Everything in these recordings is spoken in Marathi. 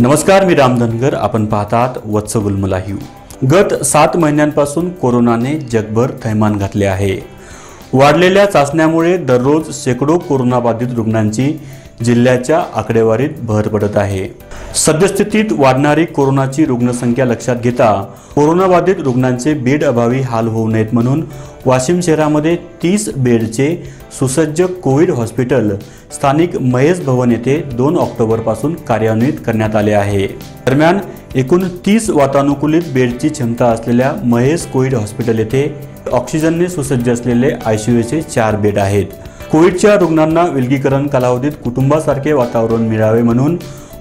नमस्कार मी राम धनगर. आपण पाहतात वत्स गुलमलाहीव गत सात महिन्यांपासून कोरोनाने जगभर थैमान घातले आहे. वाढलेल्या चाचण्यामुळे दररोज शेकडो कोरोनाबाधित रुग्णांची जिल्ह्याच्या आकडेवारीत भर पडत आहे. सद्यस्थितीत वाढणारी कोरोनाची रुग्णसंख्या लक्षात घेता कोरोनाबाधित रुग्णांचे बेड अभावी हाल होऊ नयेत म्हणून वाशिम शहरामध्ये तीस बेडचे सुसज्ज कोविड हॉस्पिटल स्थानिक महेश भवन येथे दोन ऑक्टोबरपासून कार्यान्वित करण्यात आले आहे. दरम्यान एकूण तीस वातानुकूलित बेडची क्षमता असलेल्या महेश कोविड हॉस्पिटल येथे ऑक्सिजनने सुसज्ज असलेले आयसीयूचे चार बेड आहेत. कोविडच्या रुग्णांना विलगीकरण कालावधीत कुटुंबासारखे वातावरण मिळावे म्हणून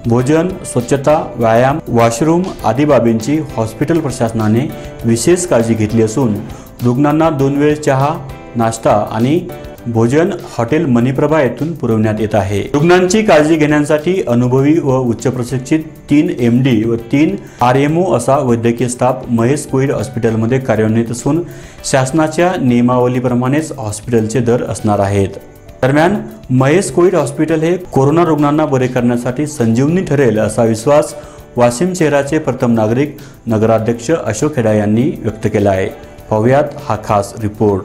भोजन स्वच्छता व्यायाम वॉशरूम आदी बाबींची हॉस्पिटल प्रशासनाने विशेष काळजी घेतली असून रुग्णांना दोन वेळ चहा नाश्ता आणि भोजन हॉटेल मणिप्रभा येथून पुरवण्यात येत आहे. रुग्णांची काळजी घेण्यासाठी अनुभवी व उच्च प्रशिक्षित तीन एम डी व तीन आर एम ओ असा वैद्यकीय स्टाफ महेश कोविड हॉस्पिटलमध्ये कार्यान्वित असून शासनाच्या नियमावलीप्रमाणेच हॉस्पिटलचे दर असणार आहेत. दरम्यान महेश कोविड हॉस्पिटल हे कोरोना रुग्णांना बरे करण्यासाठी संजीवनी ठरेल असा विश्वास वाशिम शहराचे प्रथम नागरिक नगराध्यक्ष अशोक हेडा यांनी व्यक्त केला आहे. पाहुयात हा खास रिपोर्ट.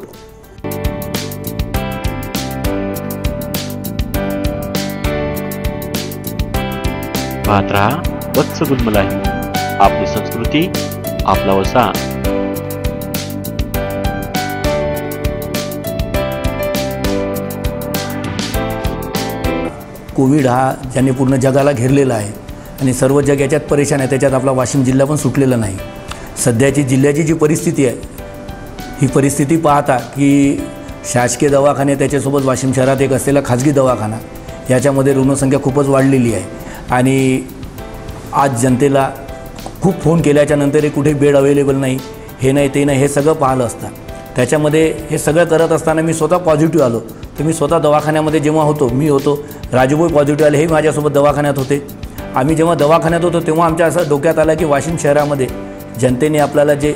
पाहत रहा वत्स गुलमलाही. आपली संस्कृती आपला वसा. कोविड हा ज्याने पूर्ण जगाला घेरलेला आहे आणि सर्व जग याच्यात परेशान आहे त्याच्यात आपला वाशिम जिल्हा पण सुटलेला नाही. सध्याची जिल्ह्याची जी परिस्थिती आहे ही परिस्थिती पाहता की शासकीय दवाखाने त्याच्यासोबत वाशिम शहरात एक असलेला खाजगी दवाखाना याच्यामध्ये रुग्णसंख्या खूपच वाढलेली आहे. आणि आज जनतेला खूप फोन केल्याच्या नंतरही कुठे बेड अवेलेबल नाही हे नाही ते नाही हे सगळं पाहिलं असतं. त्याच्यामध्ये हे सगळं करत असताना मी स्वतः पॉझिटिव्ह आलो. तर मी स्वतः दवाखान्यामध्ये जेव्हा होतो मी होतो राजूभाई पॉझिटिव्ह आले हे माझ्यासोबत दवाखान्यात होते. आम्ही जेव्हा दवाखान्यात होतो तेव्हा आमच्या असं डोक्यात आलं की वाशिम शहरामध्ये जनतेने आपल्याला जे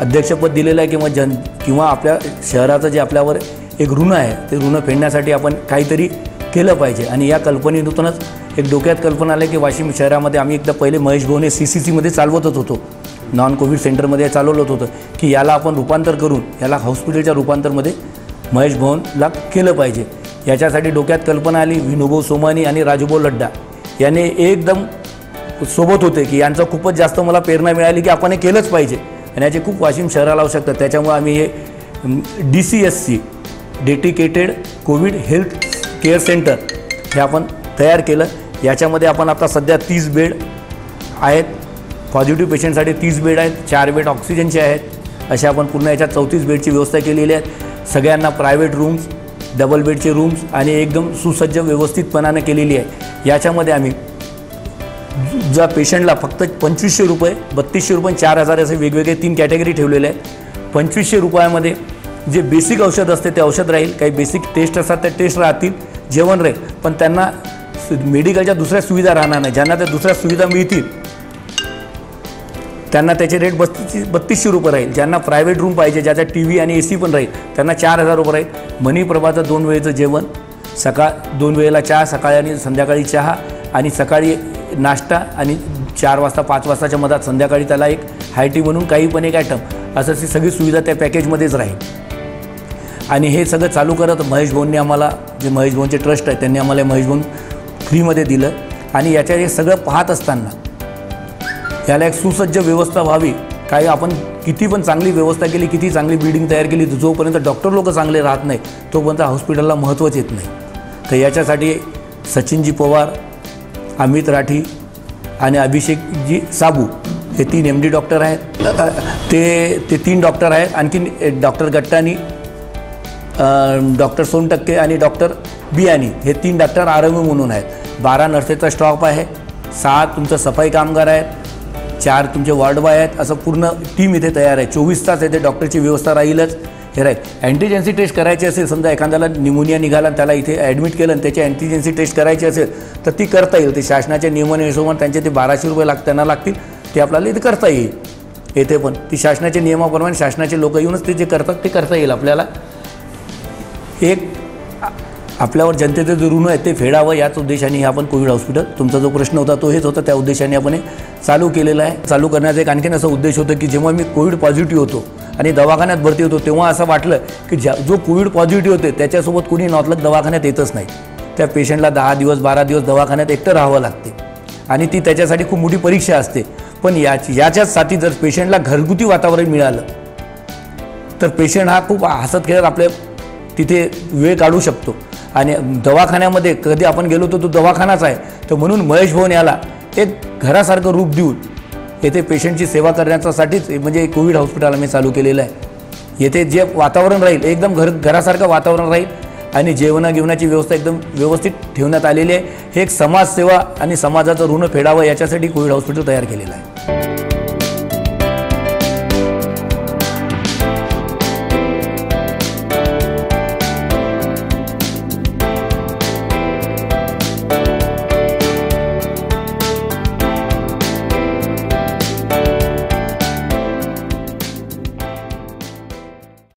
अध्यक्षपद दिलेलं आहे किंवा जन किंवा आपल्या शहराचं जे आपल्यावर एक ऋण आहे ते ऋण फेडण्यासाठी आपण काहीतरी केलं पाहिजे. आणि या कल्पनेतूनच एक डोक्यात कल्पना आली की वाशिम शहरामध्ये आम्ही एकदा पहिले महेश भवन सी सी सीमध्ये चालवतच होतो. नॉन कोविड सेंटरमध्ये चालवलं होतं की याला आपण रूपांतर करून याला हॉस्पिटलच्या रूपांतरमध्ये महेश भवनला केलं पाहिजे. याच्यासाठी डोक्यात कल्पना आली विनोभाऊ सोमानी आणि राजूभाऊ लड्डा. याने एकदम सोबत होते की यांचं खूपच जास्त मला प्रेरणा मिळाली की आपण हे केलंच पाहिजे. आणि याचे खूप वाशिम शहराला आवश्यकता. त्याच्यामुळे आम्ही हे D C S C dedicated covid health care centre हे आपण तयार केलं. याच्यामध्ये आपण आता सध्या तीस बेड आहेत. पॉझिटिव्ह पेशंटसाठी तीस बेड आहेत. चार बेड ऑक्सिजनचे आहेत. अशा आपण पूर्ण याच्यात चौतीस बेडची व्यवस्था केलेली आहे. सगळ्यांना प्रायव्हेट रूम्स डबल बेडचे रूम्स आणि एकदम सुसज्ज व्यवस्थितपणानं केलेली आहे. याच्यामध्ये आम्ही ज्या पेशंटला फक्त पंचवीसशे रुपये बत्तीसशे रुपये चार हजार असे वेगवेगळे तीन कॅटेगरी ठेवलेले आहेत. पंचवीसशे रुपयामध्ये जे बेसिक औषध असते ते औषध राहील काही बेसिक टेस्ट असतात त्या टेस्ट राहतील जेवण राहील. पण त्यांना मेडिकलच्या दुसऱ्या सुविधा राहणार नाही. ज्यांना त्या दुसऱ्या सुविधा मिळतील त्यांना त्याचे रेट बत्तीस बत्तीसशे रुपये राहील. ज्यांना प्रायव्हेट रूम पाहिजे ज्याचा टी व्ही आणि ए सी पण राहील त्यांना चार हजार रुपये राहील. मणिप्रभाचं दोन वेळेचं जेवण सकाळ दोन वेळेला चहा सकाळी आणि संध्याकाळी चहा आणि सकाळी नाश्ता आणि चार वाजता पाच वाजताच्या मधात संध्याकाळी त्याला एक हायटी म्हणून काही पण एक आयटम असं ती सगळी सुविधा त्या पॅकेजमध्येच राहील. आणि हे सगळं चालू करत महेश भाऊंनी आम्हाला जे महेश भाऊंचे ट्रस्ट आहे त्यांनी आम्हाला महेश भाऊन फ्रीमध्ये दिलं. आणि याच्या हे सगळं पाहत असताना याला एक सुसज्ज व्यवस्था व्हावी. काही आपण किती पण चांगली व्यवस्था केली किती चांगली बिल्डिंग तयार केली जोपर्यंत डॉक्टर लोक चांगले राहत नाही तोपर्यंत हॉस्पिटलला महत्त्वच येत नाही. तर याच्यासाठी सचिनजी पवार अमित राठी आणि अभिषेकजी साबू हे तीन एम डी डॉक्टर आहेत. ते ते तीन डॉक्टर आहेत. आणखीन डॉक्टर गट्टानी डॉक्टर सोनटक्के आणि डॉक्टर बियानी हे तीन डॉक्टर आर म्हणून आहेत. बारा नर्सेचा स्टॉप आहे. सहा तुमचं सफाई कामगार आहेत. चार तुमचे वॉर्ड बॉय आहेत. असं पूर्ण टीम इथे तयार आहे. चोवीस तास येथे डॉक्टरची व्यवस्था राहीलच. हे राहील अँटीजेन्सी टेस्ट करायची असेल समजा एखाद्याला निमोनिया निघाला त्याला इथे ॲडमिट केलं आणि त्याची अँटीजेन्सी टेस्ट करायची असेल तर ती करता येईल. ते शासनाच्या नियमाने हिशोबाने त्यांचे ते बाराशे रुपये लाग त्यांना लागतील. ते आपल्याला इथे करता येईल. येते पण. ती शासनाच्या नियमाप्रमाणे शासनाचे लोक येऊनच ते जे करतात ते करता येईल आपल्याला. एक आपल्यावर जनतेचं जे ऋण आहे ते फेडावं याच उद्देशाने हे आपण कोविड हॉस्पिटल तुमचा जो प्रश्न होता तो हेच होता. त्या उद्देशाने आपण चालू केलेलं आहे. चालू करण्याचा एक आणखीन असा उद्देश होता की जेव्हा मी कोविड पॉझिटिव्ह होतो आणि दवाखान्यात भरती होतो तेव्हा असं वाटलं की ज्या जो कोविड पॉझिटिव्ह होते त्याच्यासोबत कुणी नॉतलक दवाखान्यात येतच नाही. त्या पेशंटला दहा दिवस बारा दिवस दवाखान्यात एकटं राहावं लागते. आणि ती त्याच्यासाठी खूप मोठी परीक्षा असते. पण याची याच्याच साठी जर पेशंटला घरगुती वातावरण मिळालं तर पेशंट हा खूप हसत खेळत आपल्या तिथे वेळ काढू शकतो. आणि दवाखान्यामध्ये कधी आपण गेलो तर तो दवाखानाच आहे. तर म्हणून महेश भवन याला एक घरासारखं रूप देऊन येथे पेशंटची सेवा करण्याच्यासाठीच म्हणजे कोविड हॉस्पिटल आम्ही चालू केलेलं आहे. येथे जे वातावरण राहील एकदम घर घरासारखं वातावरण राहील आणि जेवणा गिवणाची व्यवस्था एकदम व्यवस्थित ठेवण्यात आलेली आहे. हे एक समाजसेवा आणि समाजाचं ऋण फेडावं याच्यासाठी कोविड हॉस्पिटल तयार केलेलं आहे.